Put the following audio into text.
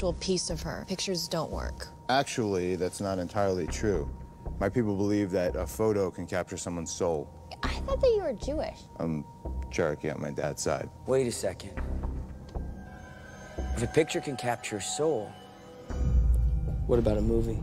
actual piece of her. Pictures don't work. Actually, that's not entirely true. My people believe that a photo can capture someone's soul. I thought that you were Jewish. I'm Cherokee on my dad's side. Wait a second. If a picture can capture a soul, what about a movie?